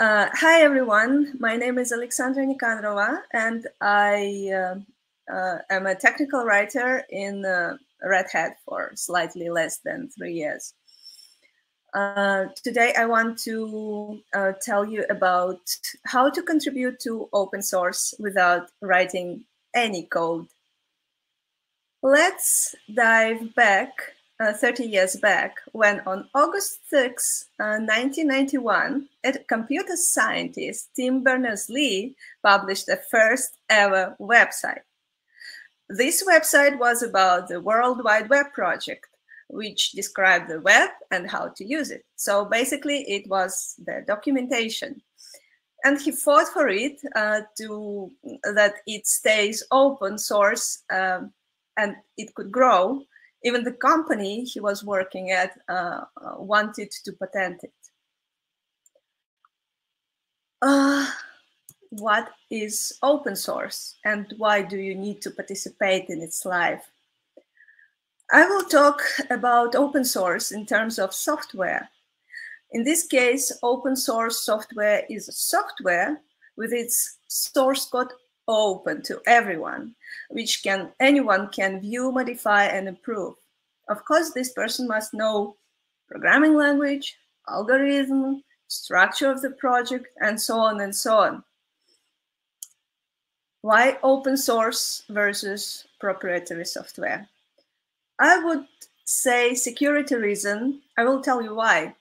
Uh, hi, everyone. My name is Alexandra Nikandrava, and I uh, uh, am a technical writer in uh, Red Hat for slightly less than three years. Uh, today, I want to uh, tell you about how to contribute to open source without writing any code. Let's dive back uh, 30 years back when on August 6, uh, 1991, a computer scientist, Tim Berners-Lee, published the first ever website. This website was about the World Wide Web project, which described the web and how to use it. So basically, it was the documentation. And he fought for it uh, to that it stays open source um, and it could grow even the company he was working at uh, uh, wanted to patent it. Uh, what is open source and why do you need to participate in its life? I will talk about open source in terms of software. In this case, open source software is software with its source code open to everyone, which can anyone can view, modify, and improve. Of course, this person must know programming language, algorithm, structure of the project, and so on and so on. Why open source versus proprietary software? I would say security reason. I will tell you why.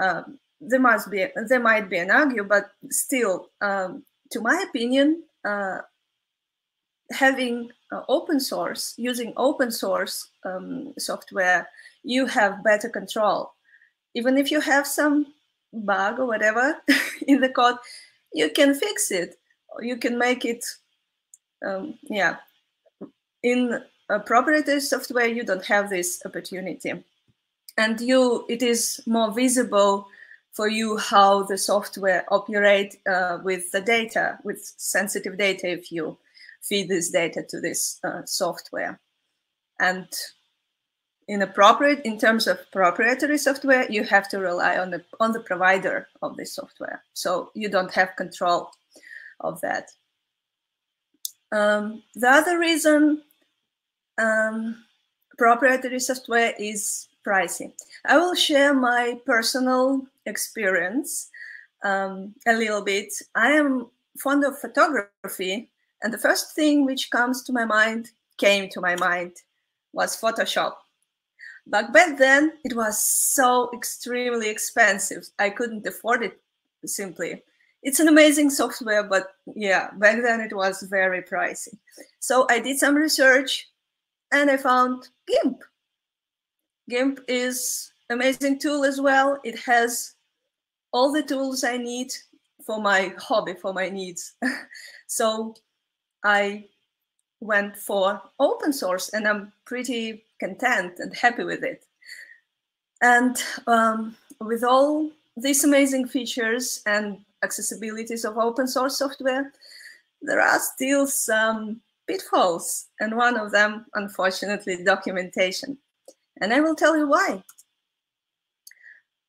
Um, there must be there might be an argue, but still, um, to my opinion, having uh, open source, using open source um, software, you have better control. Even if you have some bug or whatever in the code, you can fix it. You can make it, um, yeah. In a proprietary software, you don't have this opportunity. And you, it is more visible for you how the software operate uh, with the data, with sensitive data if you feed this data to this uh, software. And in appropriate, in terms of proprietary software, you have to rely on the on the provider of the software. So you don't have control of that. Um, the other reason um, proprietary software is pricey. I will share my personal experience um, a little bit. I am fond of photography, and the first thing which comes to my mind, came to my mind, was Photoshop. But back then, it was so extremely expensive. I couldn't afford it simply. It's an amazing software, but yeah, back then it was very pricey. So I did some research and I found GIMP. GIMP is amazing tool as well. It has all the tools I need for my hobby, for my needs. so I went for open source and I'm pretty content and happy with it. And um, with all these amazing features and accessibilities of open source software, there are still some pitfalls. And one of them, unfortunately, documentation. And I will tell you why.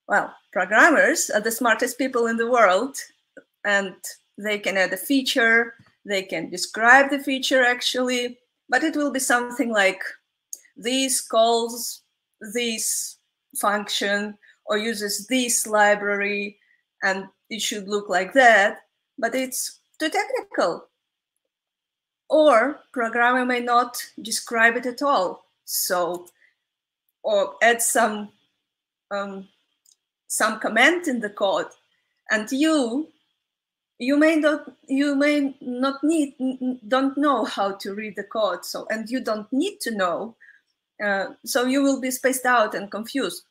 Well, programmers are the smartest people in the world, and they can add a feature, they can describe the feature actually, but it will be something like these calls this function or uses this library and it should look like that, but it's too technical. Or programmer may not describe it at all. So, or add some um, some comment in the code, and you you may not you may not need don't know how to read the code so and you don't need to know uh, so you will be spaced out and confused.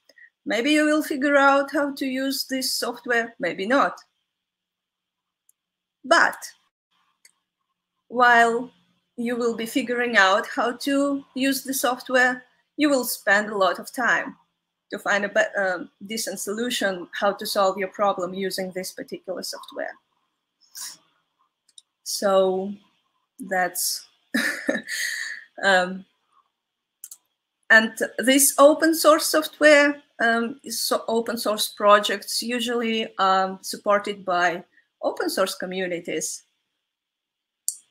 Maybe you will figure out how to use this software maybe not. But while you will be figuring out how to use the software you will spend a lot of time to find a uh, decent solution how to solve your problem using this particular software. So that's um, and this open source software um, so open source projects usually um, supported by open source communities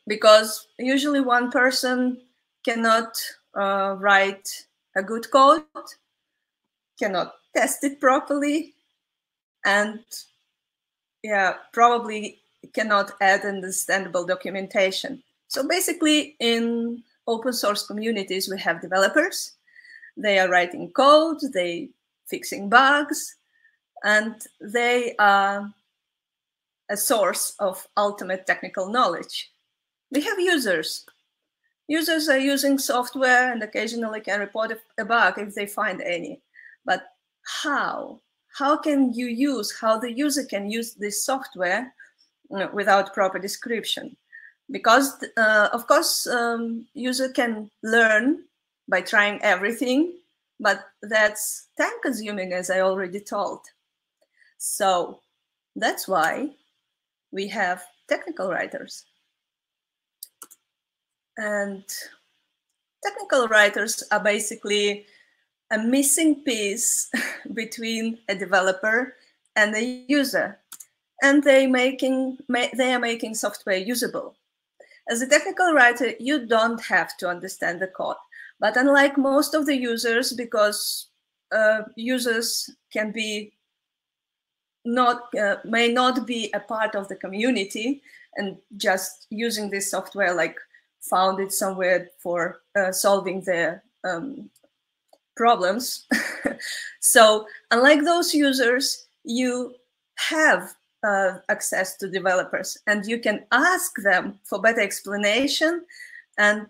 because usually one person cannot uh, write a good code, cannot test it properly, and yeah, probably cannot add understandable documentation. So basically in open source communities, we have developers, they are writing code, they fixing bugs, and they are a source of ultimate technical knowledge. We have users. Users are using software and occasionally can report a bug if they find any. But how? How can you use, how the user can use this software without proper description? Because, uh, of course, um, user can learn by trying everything but that's time consuming, as I already told. So that's why we have technical writers. And technical writers are basically a missing piece between a developer and a user. And they making they are making software usable. As a technical writer, you don't have to understand the code. But unlike most of the users, because uh, users can be not uh, may not be a part of the community and just using this software like found it somewhere for uh, solving their um, problems. so unlike those users, you have uh, access to developers and you can ask them for better explanation and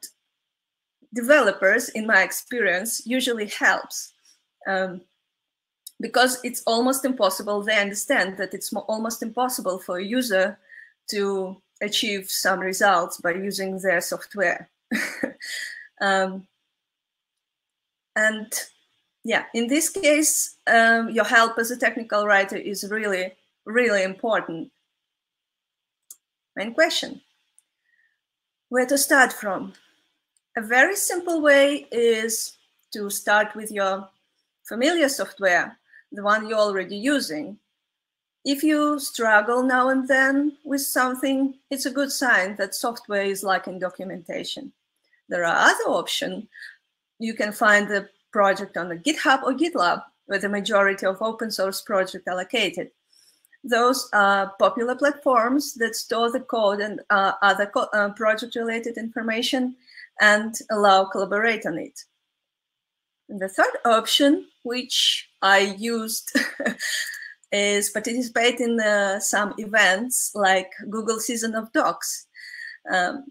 developers, in my experience, usually helps um, because it's almost impossible. They understand that it's almost impossible for a user to achieve some results by using their software. um, and yeah, in this case, um, your help as a technical writer is really, really important. Main question, where to start from? A very simple way is to start with your familiar software, the one you're already using. If you struggle now and then with something, it's a good sign that software is lacking documentation. There are other options. You can find the project on the GitHub or GitLab, where the majority of open source projects are located. Those are popular platforms that store the code and uh, other co uh, project-related information and allow collaborate on it. And the third option, which I used, is participate in uh, some events like Google Season of Docs. Um,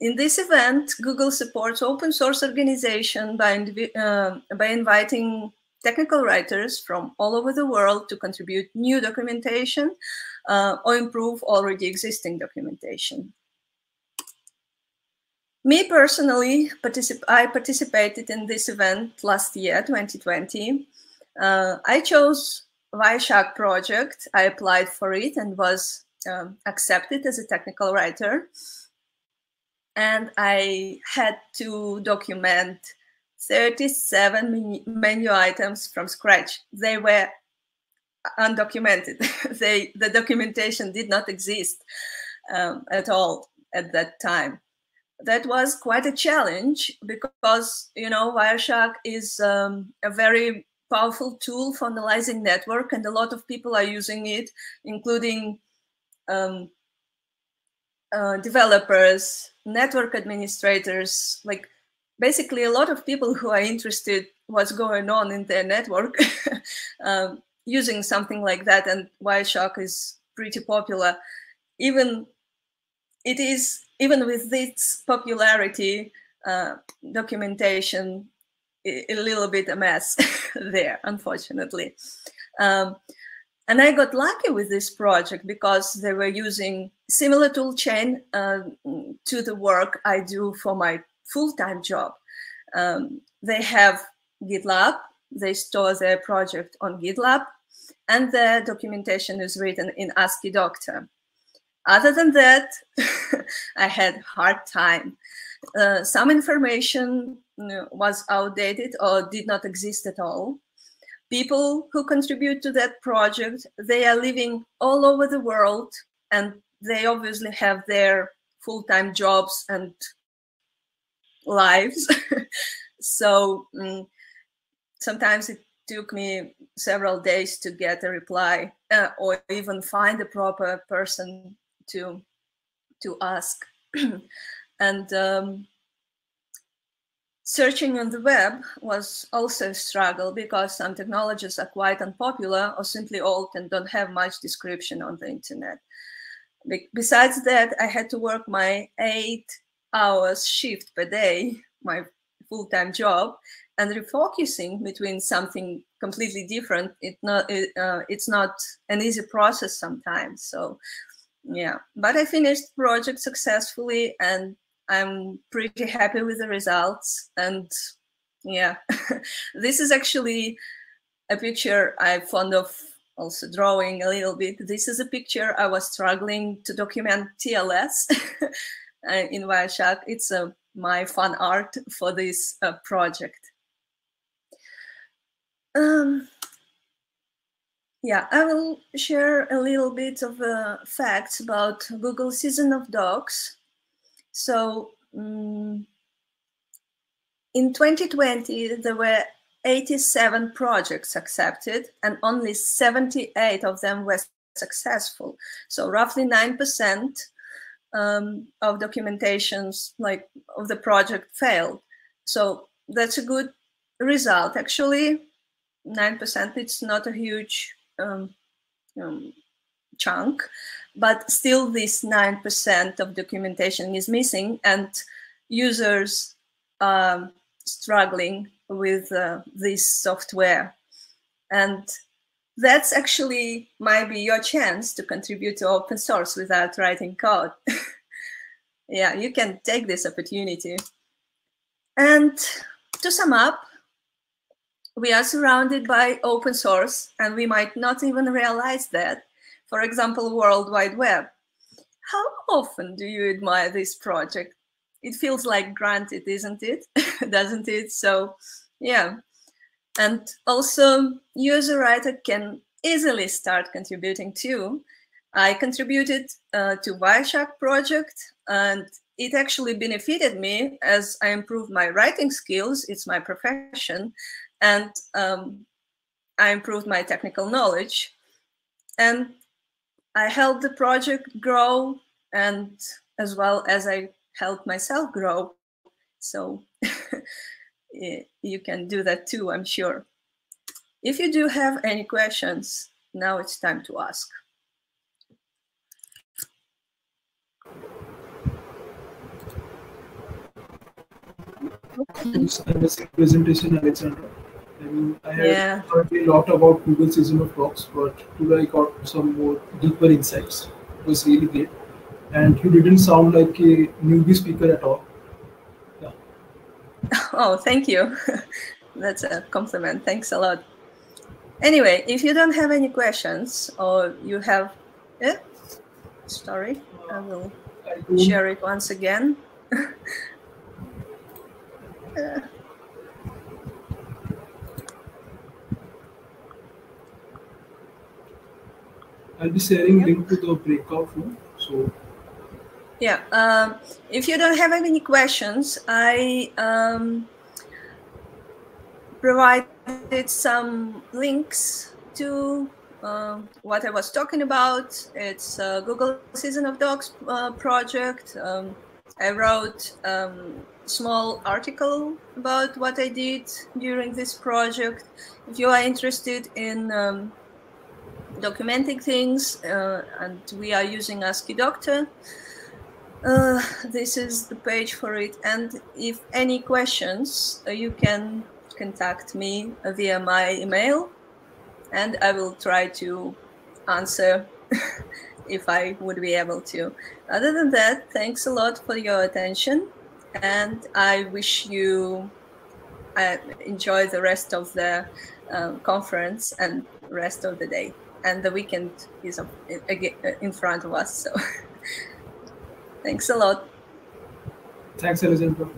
in this event, Google supports open source organization by, uh, by inviting technical writers from all over the world to contribute new documentation uh, or improve already existing documentation. Me personally, particip I participated in this event last year, 2020. Uh, I chose Wireshark project. I applied for it and was um, accepted as a technical writer. And I had to document 37 menu items from scratch. They were undocumented. they, the documentation did not exist um, at all at that time that was quite a challenge because you know Wireshark is um, a very powerful tool for analyzing network, and a lot of people are using it, including um, uh, developers, network administrators, like basically a lot of people who are interested what's going on in their network um, using something like that. And Wireshark is pretty popular. Even it is even with its popularity, uh, documentation a little bit a mess there, unfortunately. Um, and I got lucky with this project because they were using similar tool chain uh, to the work I do for my full-time job. Um, they have GitLab, they store their project on GitLab, and their documentation is written in Asciidoctor. Other than that, I had hard time. Uh, some information was outdated or did not exist at all. People who contribute to that project, they are living all over the world and they obviously have their full-time jobs and lives. so um, sometimes it took me several days to get a reply uh, or even find a proper person to to ask. and um, searching on the web was also a struggle because some technologies are quite unpopular or simply old and don't have much description on the internet. Be besides that, I had to work my eight hours shift per day, my full-time job, and refocusing between something completely different, it not, it, uh, it's not an easy process sometimes. So yeah, but I finished project successfully and I'm pretty happy with the results. And yeah, this is actually a picture I'm fond of also drawing a little bit. This is a picture I was struggling to document TLS in Wireshark. It's uh, my fun art for this uh, project. Um, yeah, I will share a little bit of uh, facts about Google Season of Docs. So um, in 2020, there were 87 projects accepted and only 78 of them were successful. So roughly 9% um, of documentations like of the project failed. So that's a good result. Actually, 9%, it's not a huge um, um, chunk, but still this 9% of documentation is missing and users are struggling with uh, this software. And that's actually might be your chance to contribute to open source without writing code. yeah, you can take this opportunity. And to sum up, we are surrounded by open source and we might not even realize that. For example, World Wide Web. How often do you admire this project? It feels like granted, isn't it? Doesn't it? So yeah. And also you as a writer can easily start contributing too. I contributed uh, to Wireshark project and it actually benefited me as I improved my writing skills. It's my profession and um, I improved my technical knowledge. And I helped the project grow and as well as I helped myself grow. So you can do that too, I'm sure. If you do have any questions, now it's time to ask. presentation, Alexandra. I have yeah. heard a lot about Google Season of Docs, but today I got some more deeper insights. It was really great. And you didn't sound like a newbie speaker at all. Yeah. Oh, thank you. That's a compliment. Thanks a lot. Anyway, if you don't have any questions or you have, yeah, sorry, I will I share it once again. uh, I'll be sharing link to the breakout room. So yeah, um, if you don't have any questions, I um, provided some links to uh, what I was talking about. It's Google Season of Docs uh, project. Um, I wrote a um, small article about what I did during this project. If you are interested in um, documenting things, uh, and we are using Asciidoctor. Uh, this is the page for it. And if any questions, uh, you can contact me via my email, and I will try to answer if I would be able to. Other than that, thanks a lot for your attention, and I wish you uh, enjoy the rest of the uh, conference and rest of the day and the weekend is in front of us. So thanks a lot. Thanks, Alexandra.